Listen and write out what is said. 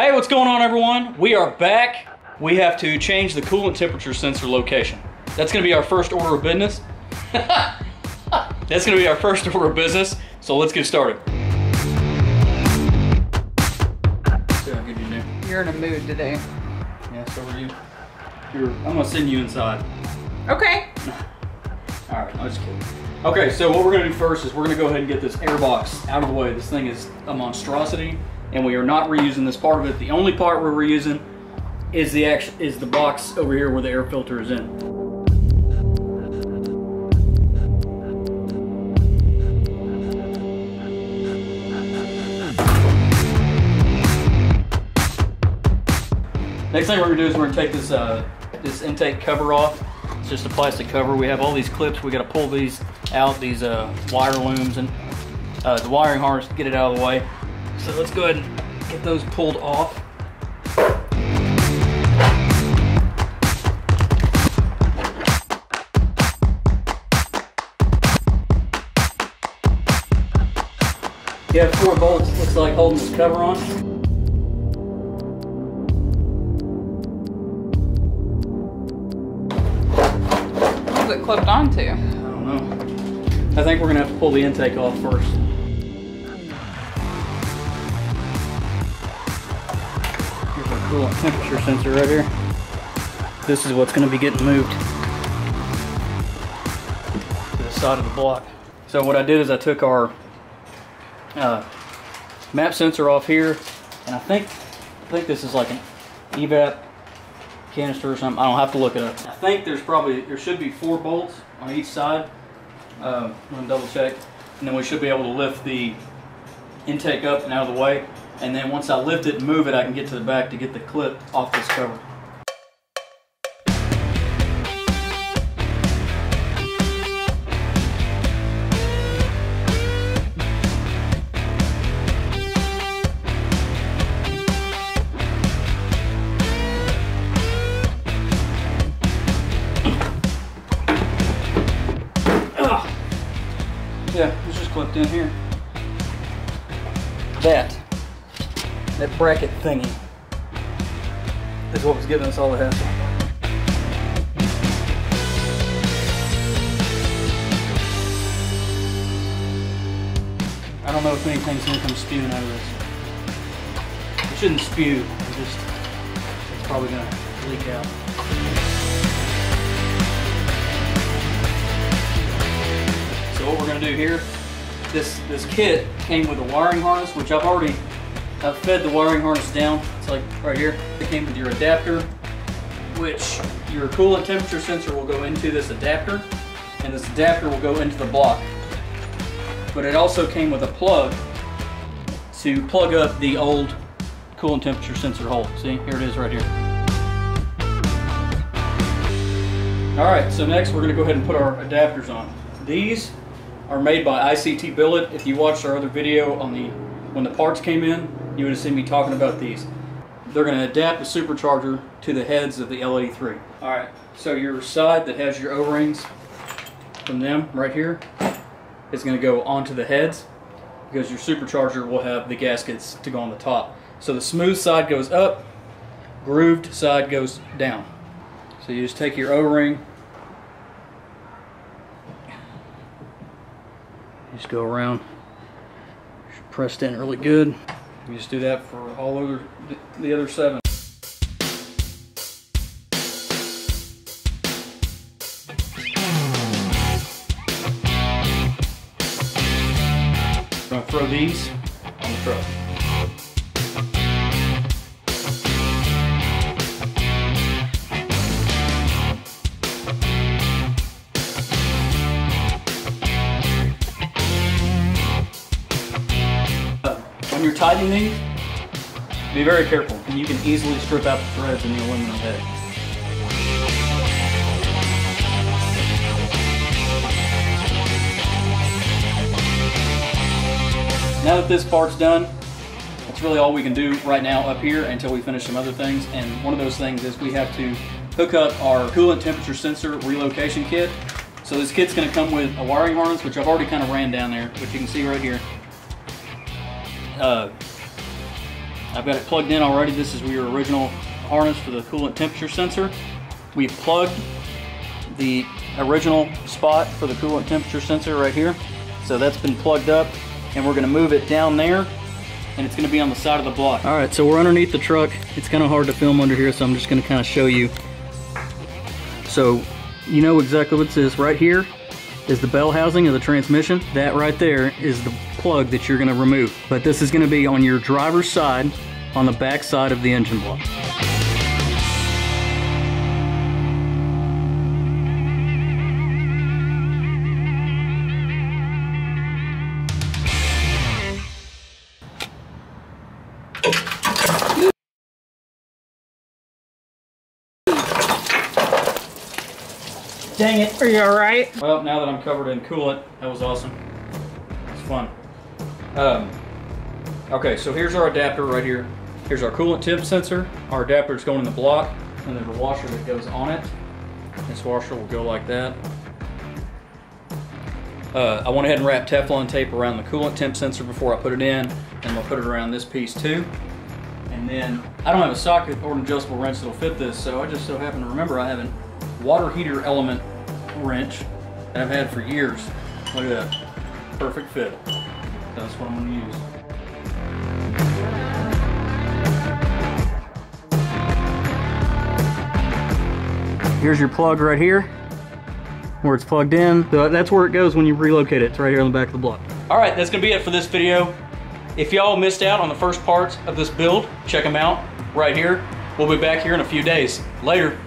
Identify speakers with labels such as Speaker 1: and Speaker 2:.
Speaker 1: Hey, what's going on everyone? We are back. We have to change the coolant temperature sensor location. That's gonna be our first order of business. That's gonna be our first order of business, so let's get started. See how good you do.
Speaker 2: You're in a mood today.
Speaker 1: Yeah, so are you. You're, I'm gonna send you inside.
Speaker 2: Okay.
Speaker 1: All right, no, just kidding. Okay, so what we're gonna do first is we're gonna go ahead and get this air box out of the way. This thing is a monstrosity, and we are not reusing this part of it. The only part we're reusing is the is the box over here where the air filter is in. Next thing we're gonna do is we're gonna take this uh, this intake cover off. It's just a plastic cover. We have all these clips. We gotta pull these out, these uh, wire looms and uh, the wiring harness to get it out of the way. So let's go ahead and get those pulled off. You have four bolts, looks like holding this cover on.
Speaker 2: Clipped onto?
Speaker 1: I don't know. I think we're gonna have to pull the intake off first. Coolant temperature sensor right here. This is what's gonna be getting moved to the side of the block. So what I did is I took our uh, map sensor off here, and I think I think this is like an evap canister or something. I don't have to look it up. I think there's probably, there should be four bolts on each side. Um, I'm gonna double check. And then we should be able to lift the intake up and out of the way. And then once I lift it and move it, I can get to the back to get the clip off this cover. Yeah, it's just clipped in here. That, that bracket thingy, is what was giving us all the hassle. I don't know if anything's gonna come spewing out of this. It shouldn't spew, it just, it's probably gonna leak out. So what we're gonna do here, this this kit came with a wiring harness, which I've already I've fed the wiring harness down. It's like right here. It came with your adapter, which your coolant temperature sensor will go into this adapter, and this adapter will go into the block. But it also came with a plug to plug up the old coolant temperature sensor hole. See, here it is right here. All right, so next we're gonna go ahead and put our adapters on. These are made by ICT Billet. If you watched our other video on the when the parts came in, you would have seen me talking about these. They're going to adapt the supercharger to the heads of the L83. All right, so your side that has your O-rings from them right here is going to go onto the heads because your supercharger will have the gaskets to go on the top. So the smooth side goes up, grooved side goes down. So you just take your O-ring, just go around, pressed in really good. You just do that for all over the other seven. Gonna throw these on the truck. You're tightening these, be very careful, and you can easily strip out the threads in the aluminum head. Now that this part's done, that's really all we can do right now up here until we finish some other things. And one of those things is we have to hook up our coolant temperature sensor relocation kit. So this kit's gonna come with a wiring harness, which I've already kind of ran down there, which you can see right here. Uh, I've got it plugged in already. This is your original harness for the coolant temperature sensor. We've plugged the original spot for the coolant temperature sensor right here. So that's been plugged up and we're gonna move it down there and it's gonna be on the side of the block. All right, so we're underneath the truck. It's kind of hard to film under here, so I'm just gonna kind of show you. So you know exactly what this is. Right here is the bell housing of the transmission. That right there is the plug that you're gonna remove. But this is gonna be on your driver's side, on the back side of the engine block. Dang it.
Speaker 2: Are you alright?
Speaker 1: Well, now that I'm covered in coolant, that was awesome. It's fun. Um, okay, so here's our adapter right here. Here's our coolant temp sensor. Our adapter is going in the block, and there's a washer that goes on it. This washer will go like that. Uh, I went ahead and wrapped Teflon tape around the coolant temp sensor before I put it in, and we'll put it around this piece too. And then I don't have a socket or an adjustable wrench that'll fit this, so I just so happen to remember I have a water heater element wrench that I've had for years. Look at that. Perfect fit. That's what I'm to use. Here's your plug right here where it's plugged in. So that's where it goes when you relocate it. It's right here on the back of the block. All right, that's gonna be it for this video. If y'all missed out on the first parts of this build, check them out right here. We'll be back here in a few days. Later.